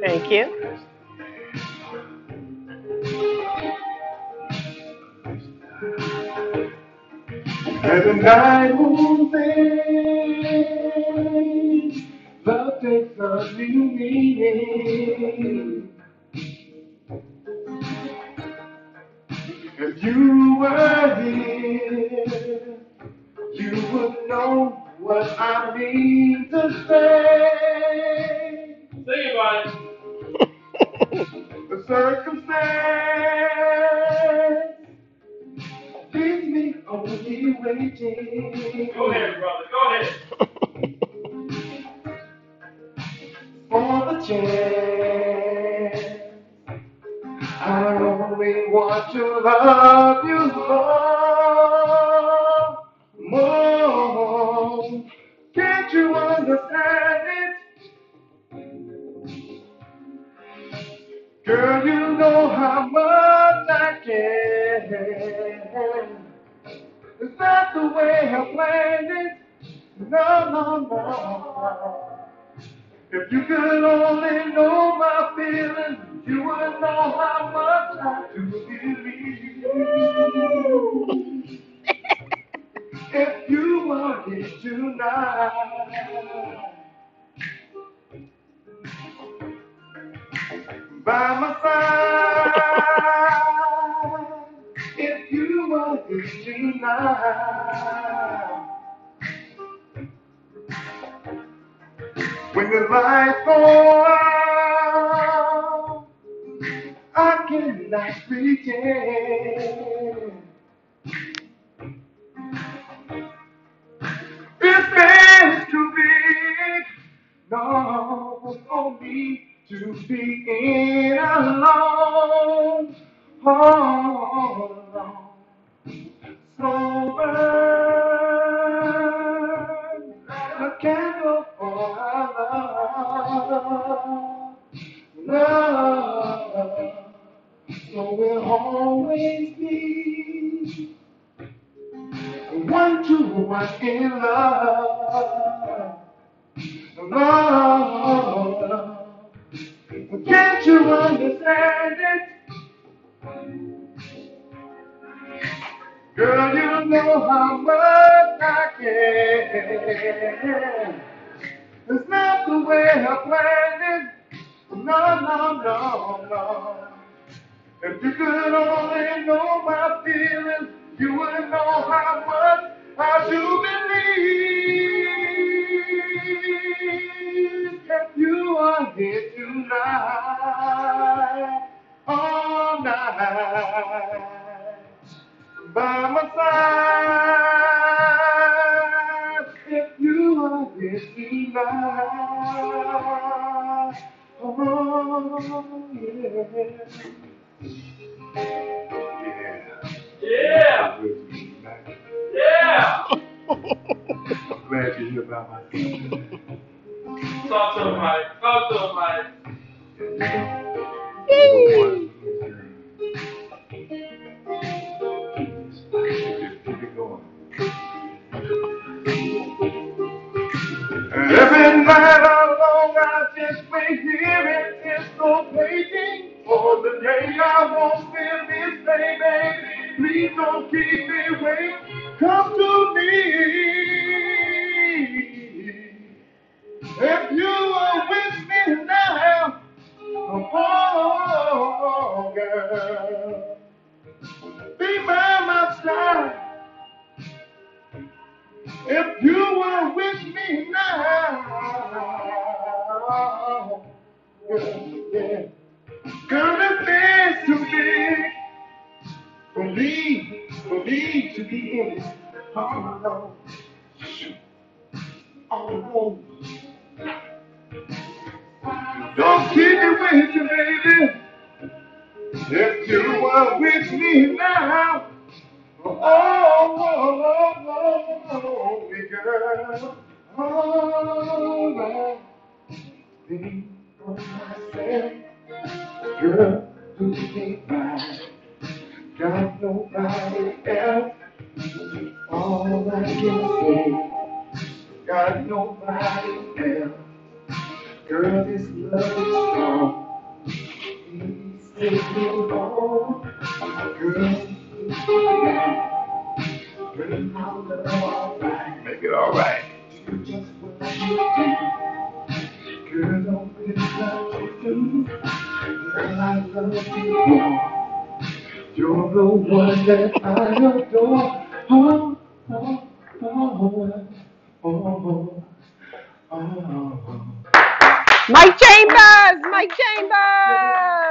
Thank you. Night moves in, love takes a new meaning. If you were here, I to say. Sing it. The circumstance leaves me only waiting. Go ahead, brother. Go ahead. for the chance. I only want to love you more, more. It's not the way I planned it. No, no, no. If you could only know my feelings, you would know how much I do believe. if you were here tonight, by my side, When the lights go out, I cannot pretend. This is too big, no, for me to be in alone. Oh, one to one in love. Love. Can't you understand it? Girl, you know how much I care. It's not the way I planned it. No, no, no, no. If you could only know my feelings, you wouldn't know how much I do believe. If you are here tonight, all night by my side if you are here tonight. Oh, yeah. Yeah. Yeah. I'm glad you're here by my. Talk to him, Mike. Talk to him, Mike. Just keep it going. Every night alone, I just wait here in this old waiting for the day I won't feel this way, baby. Please don't keep me waiting. Come to me. If you are with me now, oh, girl, be by my side. If you were with me now, yeah. girl, for me, for me to be in it, oh no, oh. Don't keep it with you, baby. If you were with me now. Oh, oh, oh, oh, oh, girl. Oh, I think for myself, girl, who can't find, got nobody else. All I can say got nobody else. Girl, this love is strong. Please take me home. Girl, bring love alright. Make it alright. Do just what you do. Girl, don't be. Girl, I love you more. You're the one that I adore. Oh, oh, oh, oh, oh, oh. oh. Mike Chambers! Mike Chambers!